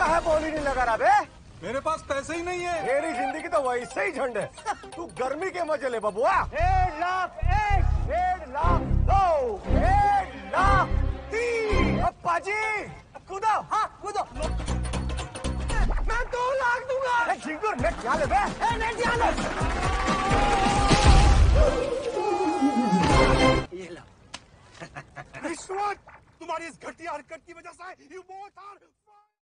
कहा बोली नहीं लगा रहा बे? मेरे पास पैसे ही नहीं है। मेरी ज़िंदगी तो वैसे ही झंड है। तू गर्मी के मज़े ले बबुआ डेढ़ लाख एक डेढ़ लाख दो। डेढ़ लाख तीन। अप्पा जी। कूदो। हाँ कूदो। मैं दो लाख दूँगा। झिंगुर नेट यहाँ ले बे? ए, नेट ये लो। रिश्वत तुम्हारी इस घटिया हरकत की वजह से यू बोथ आर